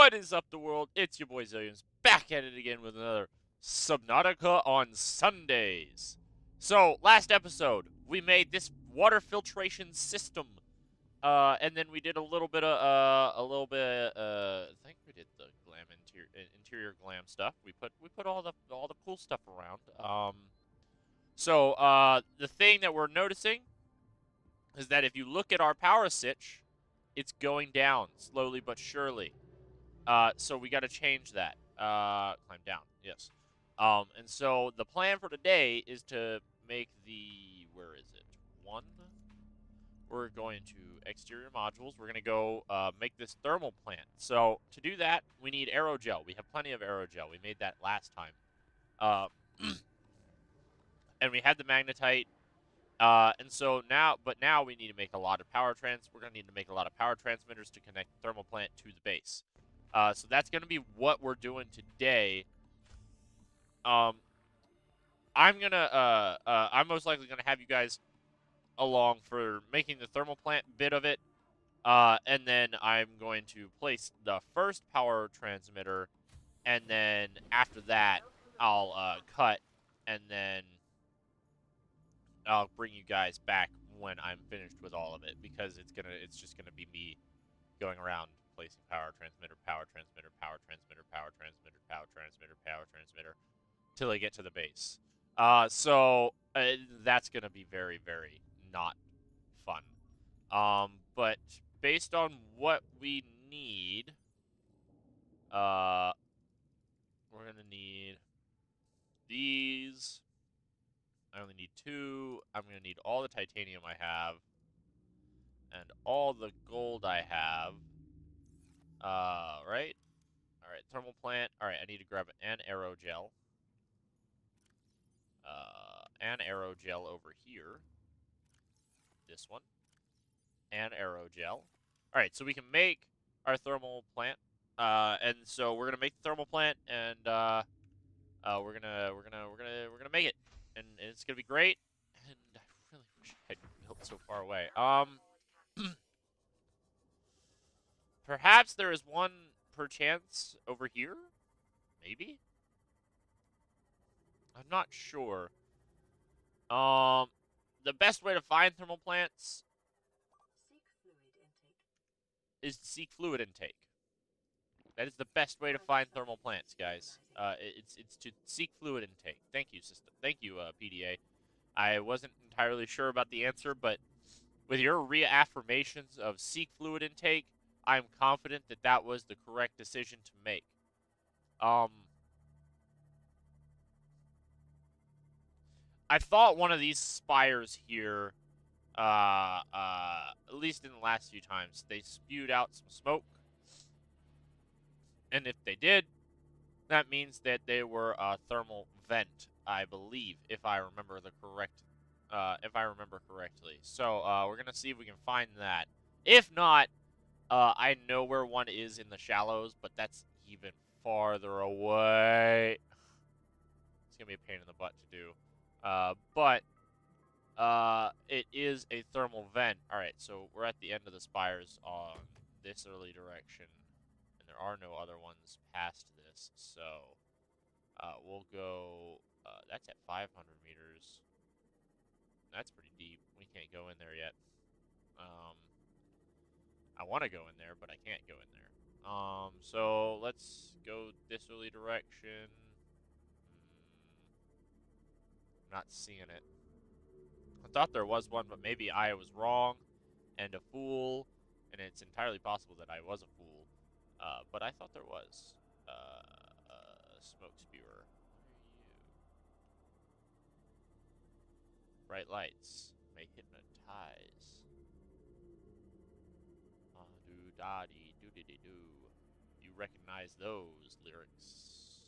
What is up, the world? It's your boy Zilliams back at it again with another Subnautica on Sundays. So, last episode, we made this water filtration system. Uh, and then we did a little bit of, uh, a little bit, uh, I think we did the glam interior, interior glam stuff. We put, we put all the, all the cool stuff around. Um, so, uh, the thing that we're noticing is that if you look at our power switch, it's going down slowly but surely. Uh, so we got to change that. Uh, climb down, yes. Um, and so the plan for today is to make the where is it one? We're going to exterior modules. We're gonna go uh, make this thermal plant. So to do that, we need aerogel. We have plenty of aerogel. We made that last time. Uh, and we had the magnetite. Uh, and so now, but now we need to make a lot of power trans. We're gonna need to make a lot of power transmitters to connect the thermal plant to the base. Uh, so that's going to be what we're doing today. Um, I'm going to, uh, uh, I'm most likely going to have you guys along for making the thermal plant bit of it. Uh, and then I'm going to place the first power transmitter. And then after that, I'll, uh, cut. And then I'll bring you guys back when I'm finished with all of it. Because it's going to, it's just going to be me going around placing power transmitter, power transmitter, power transmitter, power transmitter, power transmitter, power transmitter, till I get to the base. Uh, so uh, that's going to be very, very not fun. Um, but based on what we need, uh, we're going to need these. I only need two. I'm going to need all the titanium I have and all the gold I have. Uh, right? Alright, thermal plant. Alright, I need to grab an aerogel. Uh, an aerogel over here. This one. An aerogel. Alright, so we can make our thermal plant. Uh, and so we're gonna make the thermal plant, and uh, uh, we're gonna we're gonna we're gonna we're gonna make it, and, and it's gonna be great. And I really wish I had built so far away. Um. Perhaps there is one perchance over here? Maybe? I'm not sure. Um, the best way to find thermal plants is to seek fluid intake. That is the best way to find thermal plants, guys. Uh, it's it's to seek fluid intake. Thank you, system. Thank you, uh, PDA. I wasn't entirely sure about the answer, but with your reaffirmations of seek fluid intake, I'm confident that that was the correct decision to make. Um, I thought one of these spires here, uh, uh, at least in the last few times, they spewed out some smoke. And if they did, that means that they were a thermal vent, I believe, if I remember the correct, uh, if I remember correctly. So, uh, we're gonna see if we can find that. If not, uh, I know where one is in the shallows, but that's even farther away. It's going to be a pain in the butt to do. Uh, but uh, it is a thermal vent. Alright, so we're at the end of the spires on this early direction. And there are no other ones past this. So uh, we'll go... Uh, that's at 500 meters. That's pretty deep. We can't go in there yet. Um, I want to go in there, but I can't go in there. Um, so let's go this early direction. Hmm. not seeing it. I thought there was one, but maybe I was wrong and a fool, and it's entirely possible that I was a fool. Uh, but I thought there was. Uh, uh, smoke spewer. Bright lights may hypnotize doo dee dee doo. You recognize those lyrics.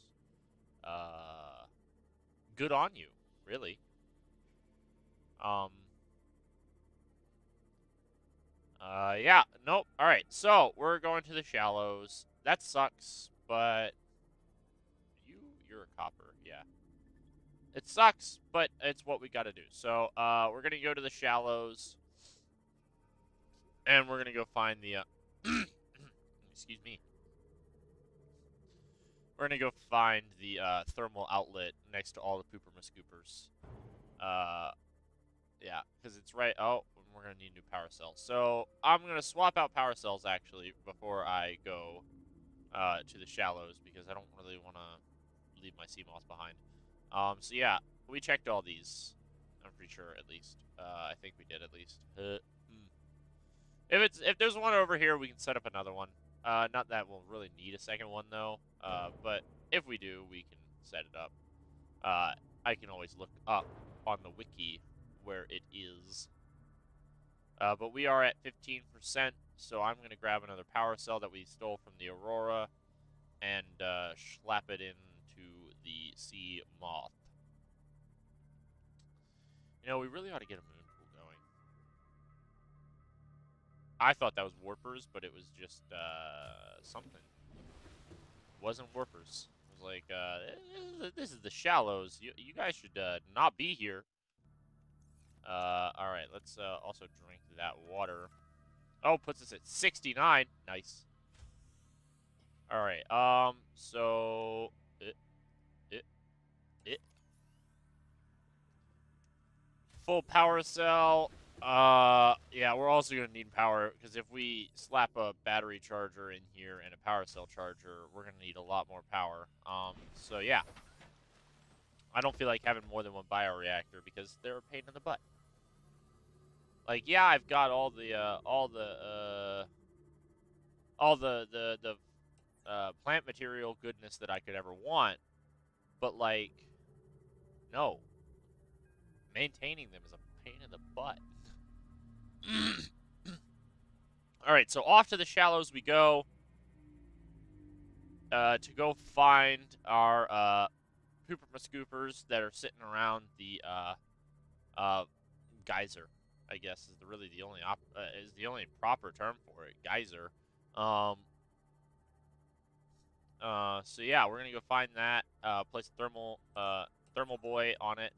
Uh, good on you, really. Um. Uh, yeah, nope. All right, so we're going to the shallows. That sucks, but you, you're a copper, yeah. It sucks, but it's what we got to do. So, uh, we're gonna go to the shallows, and we're gonna go find the uh, Excuse me. We're gonna go find the uh, thermal outlet next to all the pooper scoopers. Uh, yeah, because it's right. Oh, we're gonna need new power cells. So I'm gonna swap out power cells actually before I go uh, to the shallows because I don't really want to leave my Seamoth behind. Um, so yeah, we checked all these. I'm pretty sure at least. Uh, I think we did at least. Uh, hmm. If it's if there's one over here, we can set up another one. Uh, not that we'll really need a second one though. Uh, but if we do, we can set it up. Uh, I can always look up on the wiki where it is. Uh, but we are at 15%, so I'm going to grab another power cell that we stole from the Aurora and uh, slap it into the Sea Moth. You know, we really ought to get a I thought that was warpers, but it was just uh, something. It wasn't warpers. It was like, uh, this is the shallows. You, you guys should uh, not be here. Uh, alright, let's uh, also drink that water. Oh, puts us at 69. Nice. Alright, um, so... It, it, it. Full power cell. Uh, yeah, we're also going to need power, because if we slap a battery charger in here and a power cell charger, we're going to need a lot more power. Um, so yeah. I don't feel like having more than one bioreactor, because they're a pain in the butt. Like, yeah, I've got all the, uh, all the, uh, all the, the, the, uh, plant material goodness that I could ever want, but, like, no. Maintaining them is a pain in the butt. Alright, so off to the shallows we go, uh, to go find our, uh, pooper scoopers that are sitting around the, uh, uh, geyser. I guess is the, really the only op uh, is the only proper term for it. Geyser. Um. Uh. So yeah, we're gonna go find that. Uh. Place a thermal. Uh. Thermal boy on it.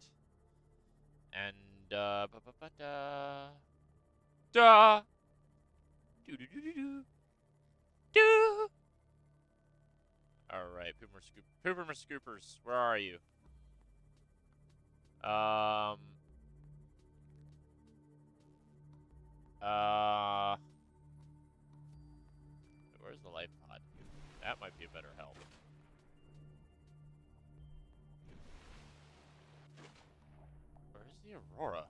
And uh. Da. Do do do do do. Do. All right, Pooper Scoop. Pooper Scoopers, where are you? Um. Uh, where's the life pod? That might be a better help. Where's the Aurora?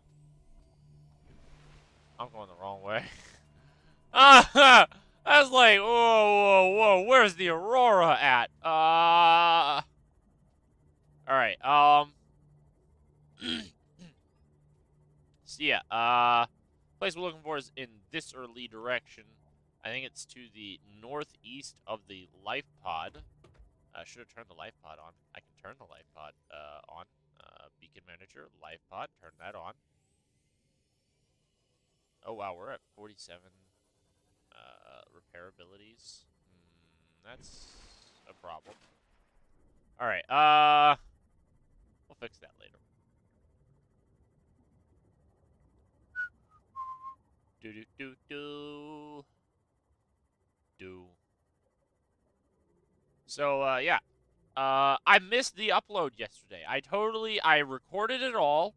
I'm going the wrong way. ah! I was like, whoa, whoa, whoa, where's the Aurora at? Uh... Alright, um... so yeah, uh place we're looking for is in this early direction. I think it's to the northeast of the life pod. I uh, should have turned the life pod on. I can turn the life pod uh, on. Uh, beacon manager, life pod, turn that on. Oh wow, we're at 47 uh, repair abilities. Mm, that's a problem. Alright, uh, we'll fix that later. Do do do do. Do. So uh, yeah, uh, I missed the upload yesterday. I totally I recorded it all,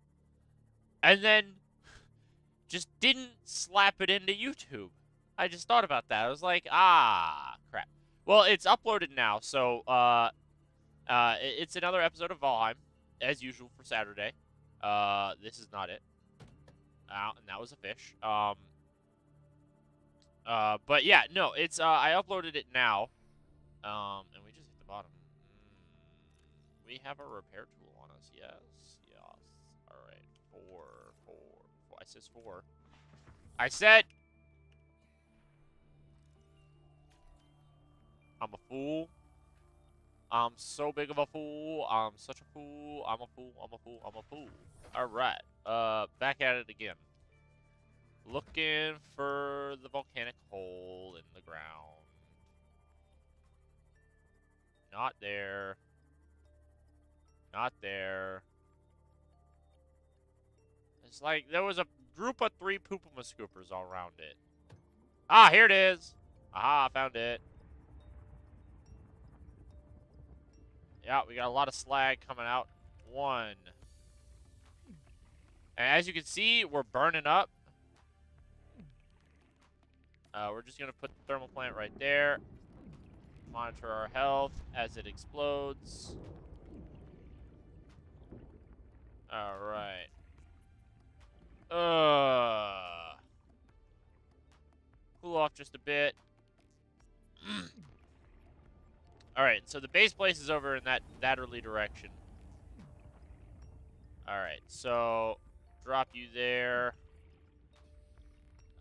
and then just didn't slap it into YouTube. I just thought about that. I was like, ah, crap. Well, it's uploaded now, so uh, uh, it's another episode of Valheim, as usual for Saturday. Uh, this is not it. Uh, and that was a fish. Um, uh, but yeah, no, it's uh, I uploaded it now, um, and we just hit the bottom. Mm, we have a repair tool on us. Yes, I says four. I said. I'm a fool. I'm so big of a fool. I'm such a fool. I'm a fool. I'm a fool. I'm a fool. All right. Uh, back at it again. Looking for the volcanic hole in the ground. Not there. Not there. It's like there was a group of three Poopuma Scoopers all around it. Ah, here it is. Aha, I found it. Yeah, we got a lot of slag coming out. One. And as you can see, we're burning up. Uh, we're just going to put the thermal plant right there. Monitor our health as it explodes. Alright. Uh. Cool off just a bit. Alright, so the base place is over in that, that early direction. Alright, so drop you there.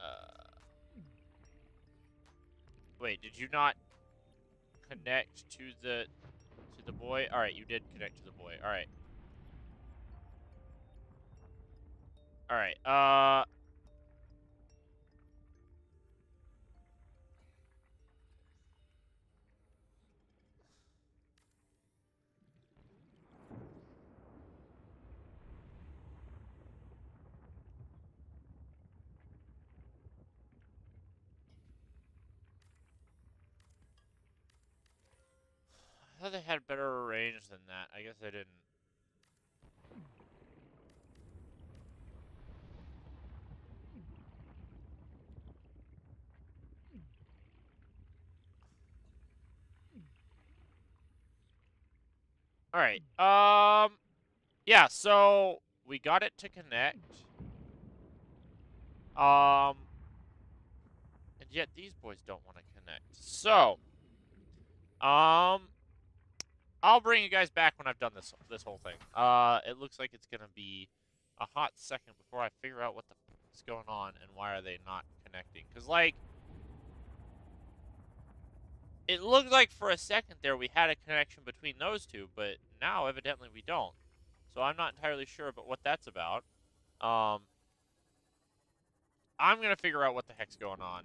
Uh, wait, did you not connect to the to the boy? Alright, you did connect to the boy. Alright. Alright, uh I thought they had better range than that. I guess they didn't. Alright, um... Yeah, so... We got it to connect. Um... And yet these boys don't want to connect. So... Um... I'll bring you guys back when I've done this this whole thing. Uh, it looks like it's gonna be a hot second before I figure out what the is going on and why are they not connecting. Cause like, it looked like for a second there we had a connection between those two, but now evidently we don't. So I'm not entirely sure about what that's about. Um, I'm gonna figure out what the heck's going on.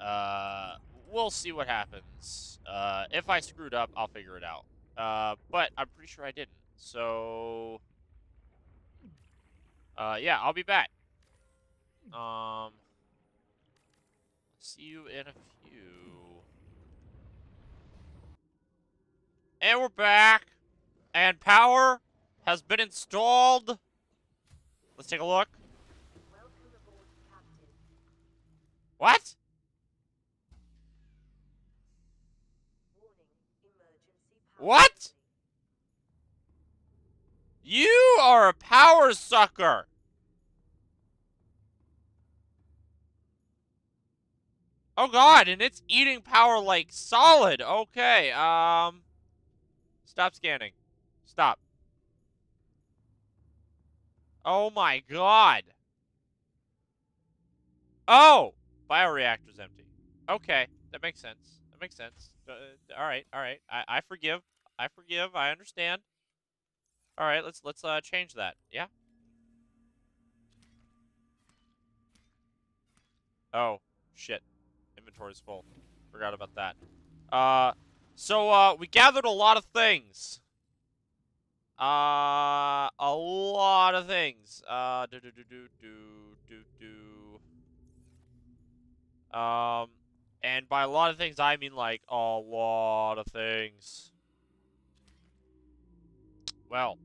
Uh, we'll see what happens. Uh, if I screwed up, I'll figure it out. Uh, but I'm pretty sure I didn't. So, uh, yeah, I'll be back. Um, see you in a few. And we're back. And power has been installed. Let's take a look. What? What? You are a power sucker. Oh god, and it's eating power like solid. Okay, um... Stop scanning. Stop. Oh my god. Oh! Bioreactor's empty. Okay, that makes sense. That makes sense. Uh, all right, all right. I, I forgive. I forgive. I understand. All right, let's let's uh change that. Yeah. Oh shit, inventory's full. Forgot about that. Uh, so uh, we gathered a lot of things. Uh, a lot of things. Uh, do do do do do do do. Um. And by a lot of things, I mean like a lot of things. Well.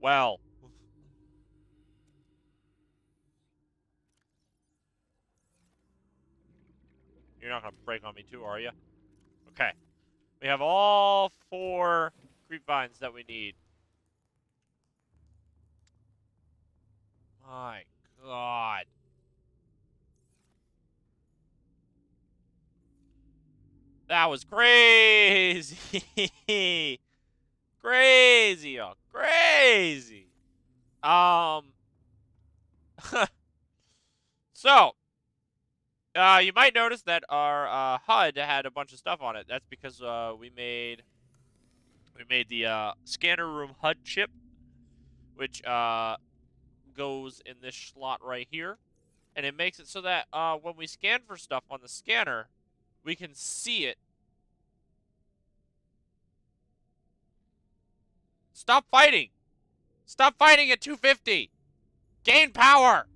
Well. You're not going to break on me too, are you? Okay. We have all four creep vines that we need. My god. That was crazy. crazy. Oh, crazy. Um. so, uh, you might notice that our uh, HUD had a bunch of stuff on it. That's because uh, we made we made the uh, scanner room HUD chip, which uh, goes in this slot right here. And it makes it so that uh, when we scan for stuff on the scanner, we can see it. Stop fighting! Stop fighting at 250! Gain power!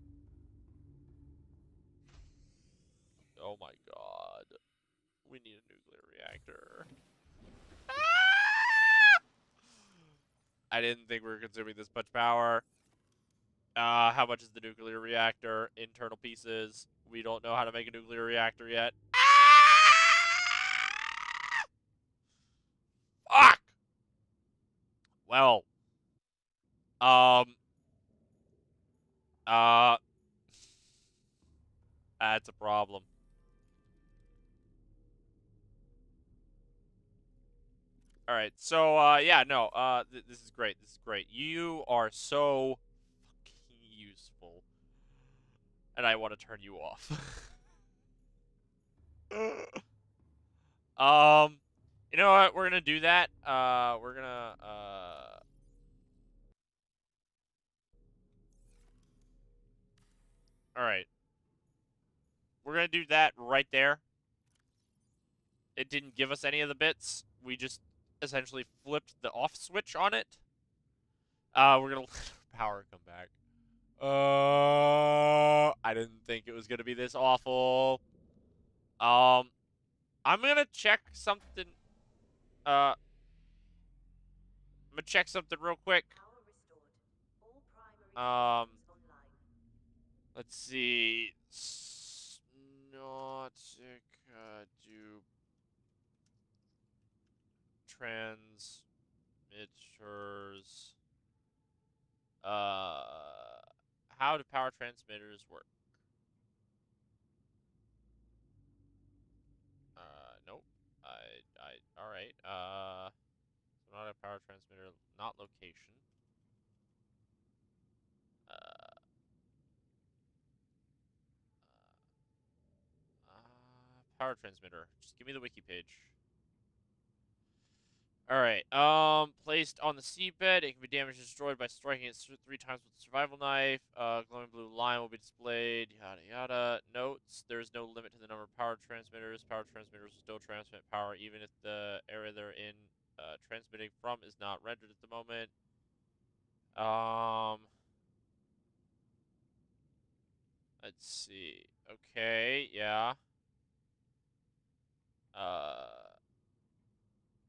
Oh my god. We need a nuclear reactor. I didn't think we were consuming this much power. Uh, how much is the nuclear reactor? Internal pieces. We don't know how to make a nuclear reactor yet. Right. So, uh, yeah, no. Uh, th this is great. This is great. You are so fucking useful, and I want to turn you off. um, you know what? We're gonna do that. Uh, we're gonna uh. All right. We're gonna do that right there. It didn't give us any of the bits. We just essentially flipped the off switch on it. Uh, we're gonna let power come back. Uh, I didn't think it was gonna be this awful. Um, I'm gonna check something. Uh, I'm gonna check something real quick. Um, let's see. Nautica do transmitters. Uh, how do power transmitters work? Uh, nope. I, I, all right. Uh, so not a power transmitter, not location. Uh, uh, power transmitter. Just give me the wiki page. Alright, um, placed on the seabed, it can be damaged or destroyed by striking it three times with a survival knife. Uh, glowing blue line will be displayed, yada yada. Notes, there is no limit to the number of power transmitters. Power transmitters will still transmit power even if the area they're in uh, transmitting from is not rendered at the moment. Um, let's see. Okay, yeah. Uh...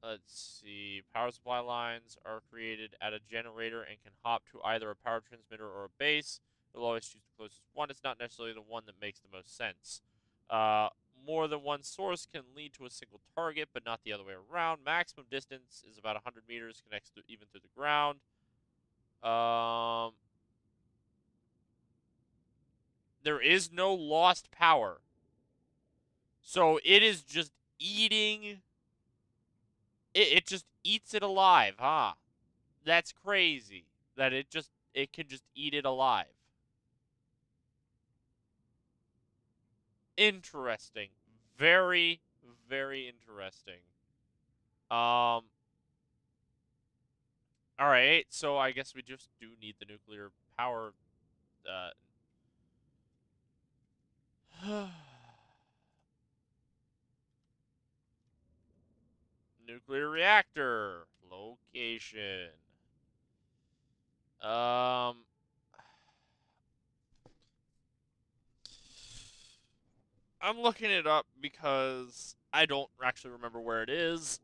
Let's see. Power supply lines are created at a generator and can hop to either a power transmitter or a base. You'll always choose the closest one. It's not necessarily the one that makes the most sense. Uh, more than one source can lead to a single target, but not the other way around. Maximum distance is about 100 meters, connects to, even through the ground. Um, there is no lost power. So it is just eating it, it just eats it alive, huh? That's crazy. That it just it can just eat it alive. Interesting. Very, very interesting. Um Alright, so I guess we just do need the nuclear power uh nuclear reactor location. Um, I'm looking it up because I don't actually remember where it is.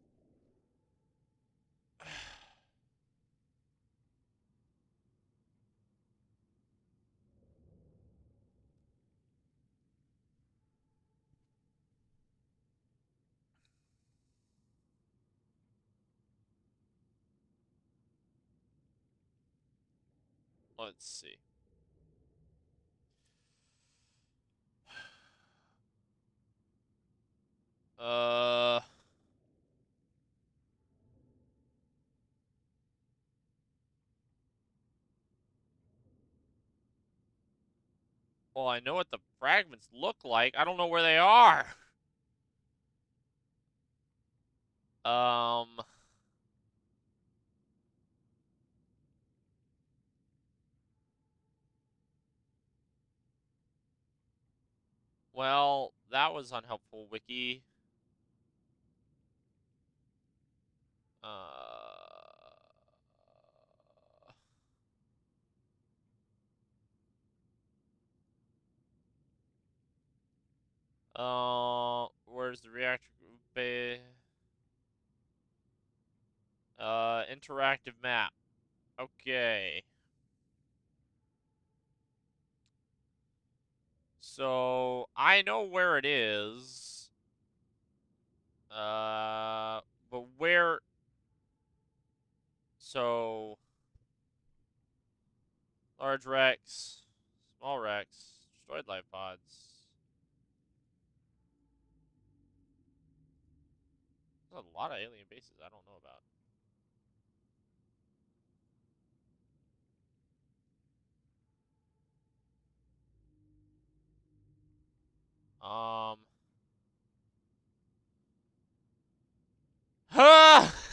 Let's see. Uh... Well, I know what the fragments look like. I don't know where they are. Um... Well, that was unhelpful, Wiki. Uh... Uh, where's the reactor bay? Uh, interactive map. Okay. So, I know where it is. Uh, but where... So... Large Wrecks, small Wrecks, destroyed life pods. There's a lot of alien bases I don't know about. Um.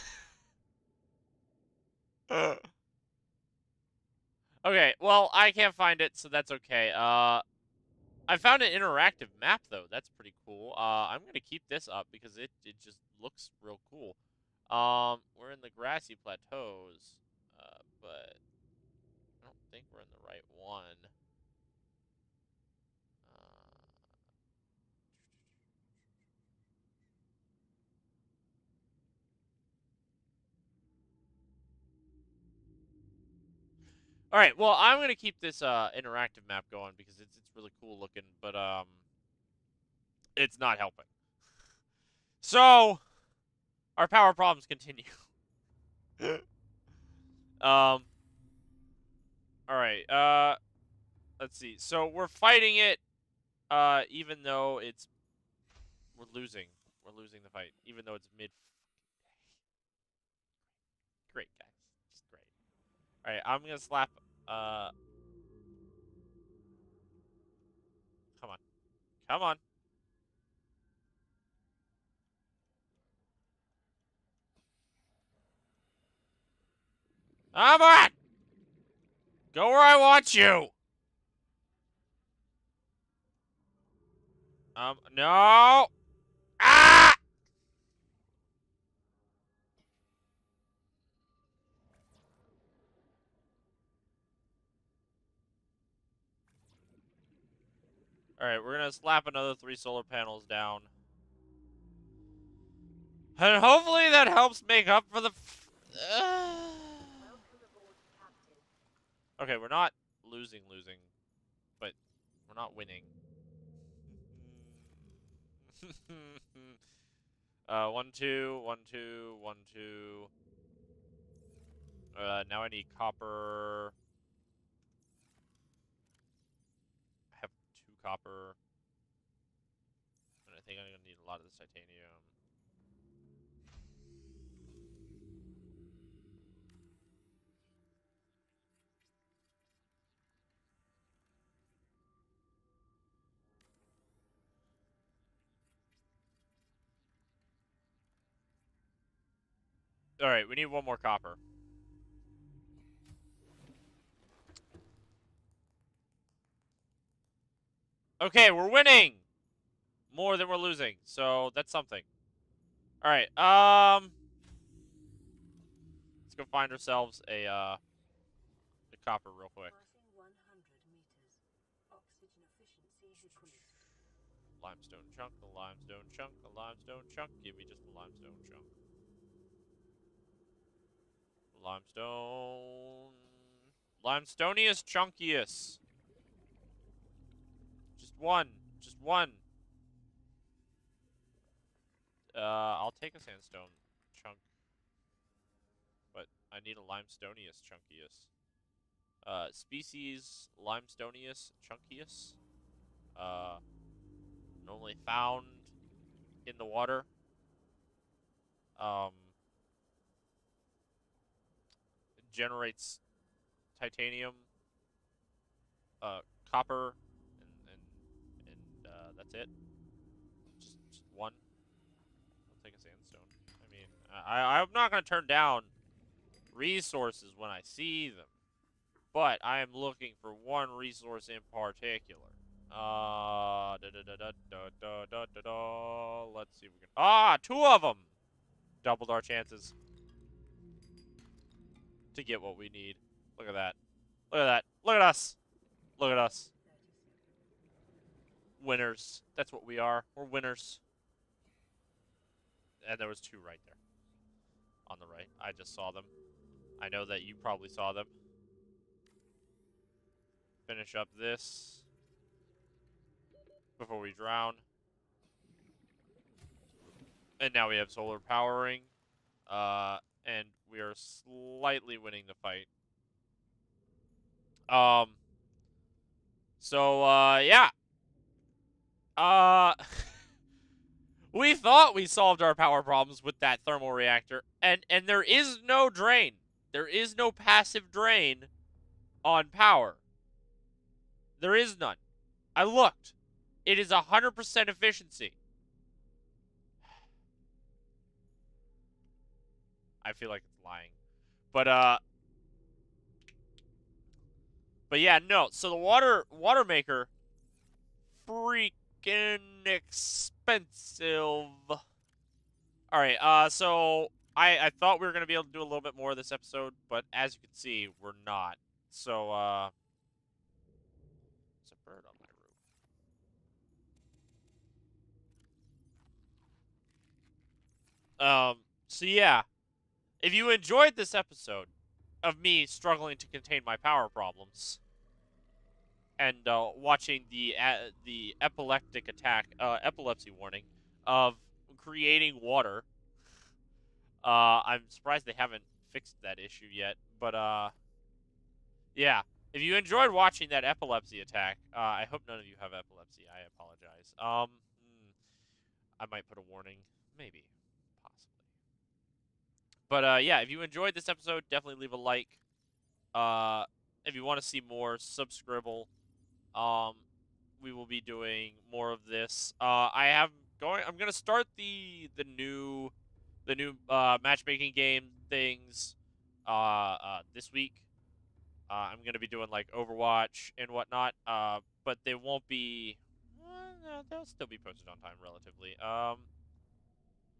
Okay, well, I can't find it, so that's okay. Uh, I found an interactive map, though. That's pretty cool. Uh, I'm going to keep this up because it, it just looks real cool. Um, we're in the grassy plateaus, uh, but I don't think we're in the right one. All right, well, I'm gonna keep this uh, interactive map going because it's it's really cool looking, but um, it's not helping. So, our power problems continue. um. All right. Uh, let's see. So we're fighting it, uh, even though it's we're losing. We're losing the fight, even though it's mid. Great guys, just great. All right, I'm gonna slap uh. Come on. Come on. Come on! Go where I want you! Um, no! Alright, we're gonna slap another three solar panels down. And hopefully that helps make up for the... okay, we're not losing losing, but we're not winning. uh, one, two, one, two, one, two. Uh, now I need copper. Copper. And I think I'm going to need a lot of this titanium. Alright, we need one more copper. Okay, we're winning! More than we're losing, so that's something. Alright, um... Let's go find ourselves a, uh... A copper real quick. Limestone chunk, a limestone chunk, a limestone chunk. Give me just a limestone chunk. Limestone... Limestonius chunkius one. Just one. Uh, I'll take a sandstone chunk. But I need a limestonius chunkius. Uh, species limestonius chunkius. Uh, normally found in the water. Um, generates titanium, uh, copper, that's it. Just, just one. I'll take a sandstone. I mean, I, I'm not going to turn down resources when I see them. But I am looking for one resource in particular. Uh, da, da, da, da, da, da, da, da, Let's see if we can... Ah, two of them! Doubled our chances to get what we need. Look at that. Look at that. Look at us. Look at us. Winners. That's what we are. We're winners. And there was two right there. On the right. I just saw them. I know that you probably saw them. Finish up this. Before we drown. And now we have solar powering. Uh, and we are slightly winning the fight. Um. So, uh, yeah. Uh, we thought we solved our power problems with that thermal reactor, and and there is no drain. There is no passive drain on power. There is none. I looked. It is 100% efficiency. I feel like it's lying. But uh But yeah, no. So the water water maker freaking expensive. All right. Uh so I I thought we were going to be able to do a little bit more of this episode, but as you can see, we're not. So uh There's a bird on my roof. Um so yeah, if you enjoyed this episode of me struggling to contain my power problems and uh, watching the uh, the epileptic attack, uh, epilepsy warning of creating water, uh, I'm surprised they haven't fixed that issue yet. But uh, yeah, if you enjoyed watching that epilepsy attack, uh, I hope none of you have epilepsy. I apologize. Um, hmm, I might put a warning, maybe. Possibly. But yeah, if you enjoyed this episode, definitely leave a like. If you want to see more, subscribble. Um, we will be doing more of this. Uh, I have going. I'm gonna start the the new the new uh, matchmaking game things uh, uh, this week. Uh, I'm gonna be doing like Overwatch and whatnot. Uh, but they won't be. They'll still be posted on time, relatively. Um.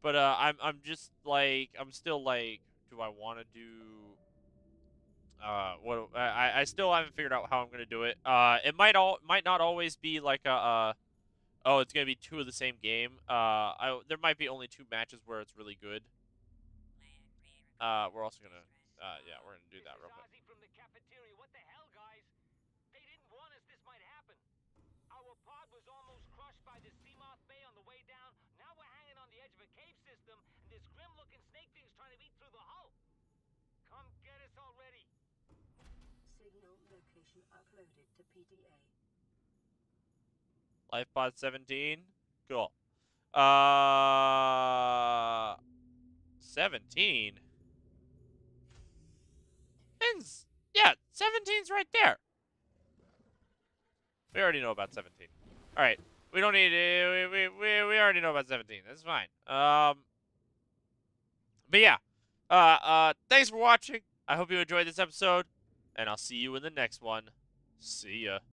But uh, I'm I'm just like I'm still like, do I want to do? Uh, what I I still haven't figured out how I'm gonna do it. Uh, it might all might not always be like a uh, oh it's gonna be two of the same game. Uh, I there might be only two matches where it's really good. Uh, we're also gonna uh yeah we're gonna do that real quick. Uploaded to PDA. LifePod 17? Cool. Uh... 17? And, yeah, 17's right there. We already know about 17. Alright. We don't need it. We, we, we already know about 17. That's fine. Um... But yeah. Uh, uh, thanks for watching. I hope you enjoyed this episode and I'll see you in the next one. See ya.